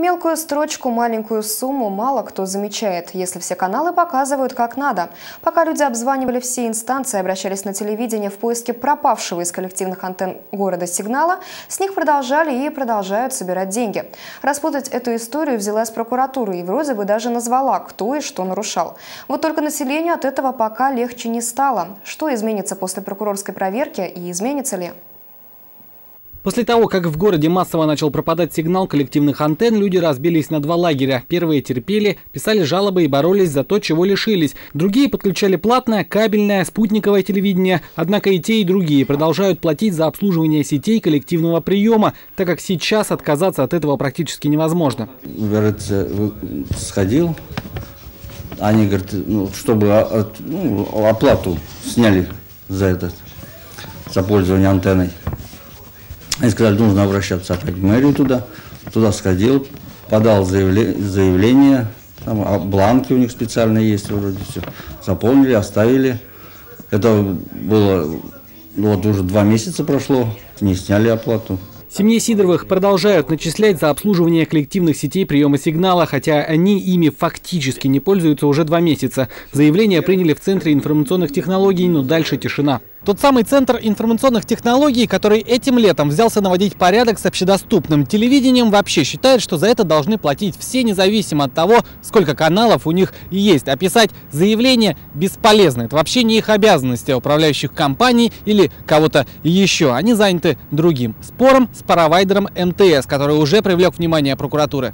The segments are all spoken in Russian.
Мелкую строчку, маленькую сумму мало кто замечает, если все каналы показывают как надо. Пока люди обзванивали все инстанции, обращались на телевидение в поиске пропавшего из коллективных антенн города сигнала, с них продолжали и продолжают собирать деньги. Распутать эту историю взялась прокуратура и вроде бы даже назвала, кто и что нарушал. Вот только населению от этого пока легче не стало. Что изменится после прокурорской проверки и изменится ли? После того, как в городе массово начал пропадать сигнал коллективных антенн, люди разбились на два лагеря. Первые терпели, писали жалобы и боролись за то, чего лишились. Другие подключали платное, кабельное, спутниковое телевидение. Однако и те, и другие продолжают платить за обслуживание сетей коллективного приема, так как сейчас отказаться от этого практически невозможно. Говорится, сходил, они говорят, ну, чтобы а, ну, оплату сняли за этот, за пользование антенной. Они сказали, нужно обращаться опять в мэрию туда. Туда сходил, подал заявление, заявление там, а бланки у них специально есть вроде все. Заполнили, оставили. Это было, вот уже два месяца прошло, не сняли оплату. Семье Сидоровых продолжают начислять за обслуживание коллективных сетей приема сигнала, хотя они ими фактически не пользуются уже два месяца. Заявление приняли в Центре информационных технологий, но дальше тишина. Тот самый Центр информационных технологий, который этим летом взялся наводить порядок с общедоступным телевидением, вообще считает, что за это должны платить все, независимо от того, сколько каналов у них есть. Описать заявление бесполезно. Это вообще не их обязанности управляющих компаний или кого-то еще. Они заняты другим спором с провайдером МТС, который уже привлек внимание прокуратуры.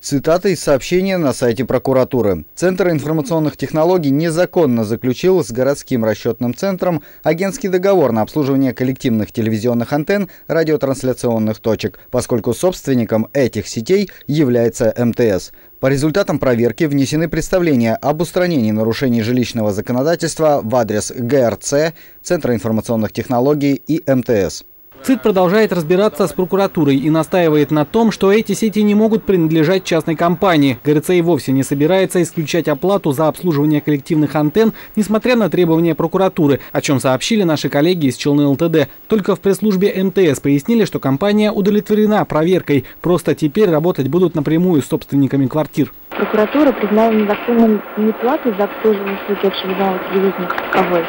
Цитата из сообщения на сайте прокуратуры. Центр информационных технологий незаконно заключил с городским расчетным центром агентский договор на обслуживание коллективных телевизионных антенн радиотрансляционных точек, поскольку собственником этих сетей является МТС. По результатам проверки внесены представления об устранении нарушений жилищного законодательства в адрес ГРЦ, Центра информационных технологий и МТС. ЦИД продолжает разбираться с прокуратурой и настаивает на том, что эти сети не могут принадлежать частной компании. ГРЦ и вовсе не собирается исключать оплату за обслуживание коллективных антенн, несмотря на требования прокуратуры, о чем сообщили наши коллеги из Челны ЛТД. Только в пресс-службе МТС пояснили, что компания удовлетворена проверкой, просто теперь работать будут напрямую с собственниками квартир. Прокуратура признала незаконным не плату за обслуживание услуги общевидного телевидения таковой,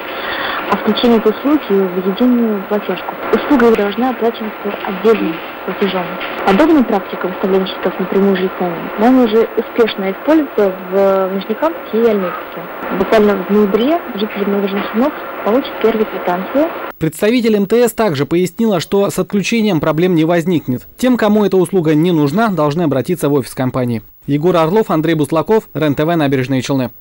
а включение этой услуги в единую платежку. Услуга должна оплачиваться отдельным платежом. Подобная практика выставления счетов напрямую жильцами нами уже успешно используется в Нижнекамске и Альметьевске. Буквально в ноябре жители Новожнехинов получат первые квитанции. Представитель МТС также пояснила, что с отключением проблем не возникнет. Тем, кому эта услуга не нужна, должны обратиться в офис компании. Егор Орлов, Андрей Буслаков, РЕН-ТВ «Набережные Челны».